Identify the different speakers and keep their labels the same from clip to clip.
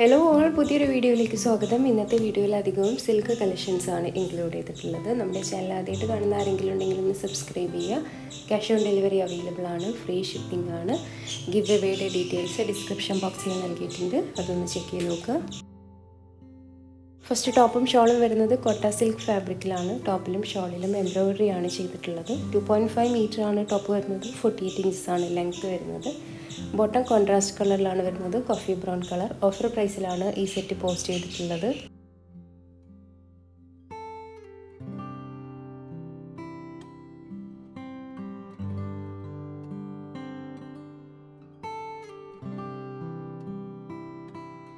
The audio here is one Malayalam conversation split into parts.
Speaker 1: ഹലോ ഓൾ പുതിയൊരു വീഡിയോയിലേക്ക് സ്വാഗതം. ഇന്നത്തെ വീഡിയോയിൽ അധികവും സിൽക്ക് കളക്ഷൻസ് ആണ് ഇൻക്ലൂഡ് ചെയ്തിട്ടുള്ളത്. നമ്മുടെ ചാനൽ ആദ്യമായിട്ട് കാണുന്ന ആരെങ്കിലും ഉണ്ടെങ്കിൽ ഒന്ന് സബ്സ്ക്രൈബ് ചെയ്യുക. ക്യാഷ് ഓൺ ഡെലിവറി അവൈലബിൾ ആണ് ഫ്രീ ഷിപ്പിംഗ് ആണ്. ഗിവ് എവേയുടെ ഡീറ്റെയിൽസ് ഡിസ്ക്രിപ്ഷൻ ബോക്സിൽ നൽകിയിട്ടുണ്ട്. അതൊന്ന് ചെക്ക് ചെയ്ത് നോക്കുക. ഫസ്റ്റ് ടോപ്പും ഷോളും വരുന്നത് കൊട്ട സിൽക്ക് ഫാബ്രിക്കിലാണ് ടോപ്പിലും ഷോളിലും എംബ്രോയിഡറി ആണ് ചെയ്തിട്ടുള്ളത്. ടു പോയിന്റ് ഫൈവ് മീറ്റർ ആണ് ടോപ്പ് വരുന്നത്. ഫോർട്ടി എയ്റ്റ് ഇഞ്ചസ് ആണ് ലെങ്ത് വരുന്നത്. ബോട്ടം കോൺട്രാസ്റ്റ് കളറിലാണ് വരുന്നത്. Coffee brown colour. ഓഫർ പ്രൈസിലാണ് ഈ സെറ്റ് പോസ്റ്റ് ചെയ്തിട്ടുള്ളത്.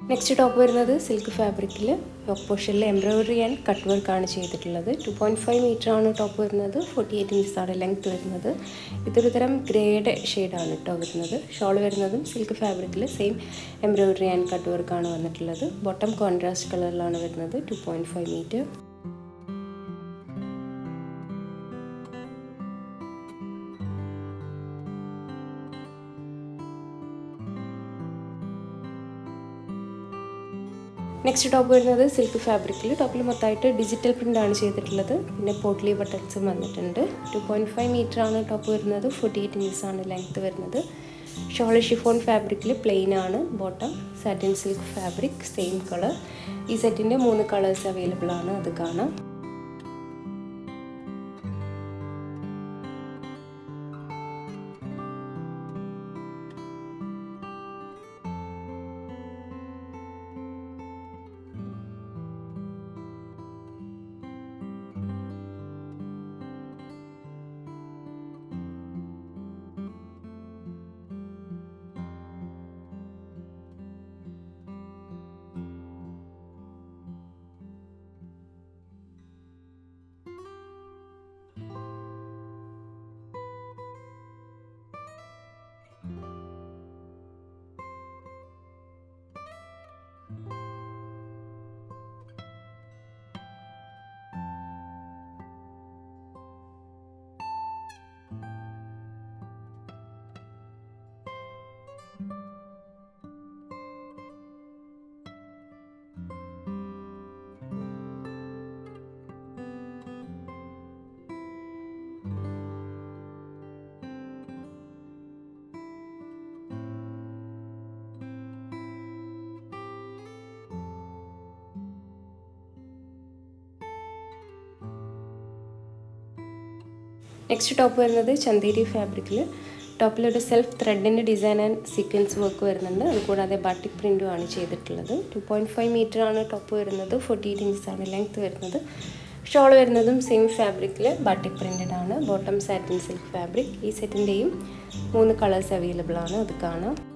Speaker 1: നെക്സ്റ്റ് ടോപ്പ് വരുന്നത് സിൽക്ക് ഫാബ്രിക്കിൽ യോക്ക് പോർഷനിൽ എംബ്രോയിഡറി ആൻഡ് കട്ട് വർക്കാണ് ചെയ്തിട്ടുള്ളത്. ടു പോയിന്റ് ഫൈവ് മീറ്റർ ആണ് ടോപ്പ് വരുന്നത്. ഫോർട്ടി എയ്റ്റ് ആണ് ലെങ്ത് വരുന്നത്. ഇതൊരു തരം ഗ്രേഡ് ഷെയ്ഡാണ് കേട്ടോ വരുന്നത്. ഷോൾ വരുന്നതും സിൽക്ക് ഫാബ്രിക്കിൽ സെയിം എംബ്രോയിഡറി ആൻഡ് കട്ട് വർക്കാണ് വന്നിട്ടുള്ളത്. ബോട്ടം കോൺട്രാസ്റ്റ് കളറിലാണ് വരുന്നത്. Two point five metre next top വരുന്നത് സിൽക്ക് ഫാബ്രിക്കിൽ ടോപ്പിൽ മൊത്തമായിട്ട് ഡിജിറ്റൽ പ്രിന്റ് ആണ് ചെയ്തിട്ടുള്ളത്. പിന്നെ പോട്ട്ലി ബട്ടൺസും വന്നിട്ടുണ്ട്. ടു പോയിന്റ് ഫൈവ് മീറ്റർ ആണ് ടോപ്പ് വരുന്നത്. ഫോർട്ടി എയ്റ്റ് ഇഞ്ചസ് ആണ് ലെങ്ത് വരുന്നത്. ഷോൾ ഷിഫോൺ ഫാബ്രിക്കിൽ പ്ലെയിൻ ആണ്. Bottom satin silk fabric same colour ഈ സെറ്റിന്റെ മൂന്ന് കളേഴ്സ് അവൈലബിൾ ആണ്. അത് കാണാം. നെക്സ്റ്റ് ടോപ്പ് വരുന്നത് ചന്തേരി ഫാബ്രിക്കിൽ ടോപ്പിലൊരു സെൽഫ് ത്രെഡിന്റെ ഡിസൈൻ ആൻഡ് സീക്വൻസ് വർക്ക് വരുന്നുണ്ട്. അതുകൂടാതെ ബാട്ടിക് പ്രിന്റും ആണ് ചെയ്തിട്ടുള്ളത്. ടു പോയിന്റ് ഫൈവ് മീറ്റർ ആണ് ടോപ്പ് വരുന്നത്. ഫോർട്ടി എയ്റ്റ് ആണ് ലെങ്ത് വരുന്നത്. ഷോൾ വരുന്നതും സെയിം ഫാബ്രിക്കിൽ ബാട്ടിക് പ്രിന്റഡ് ആണ്. ബോട്ടം സാറ്റിൻ സിൽക്ക് ഫാബ്രിക് ഈ സെറ്റിന്റെയും മൂന്ന് കളേഴ്സ് അവൈലബിൾ ആണ്. അത് കാണാം.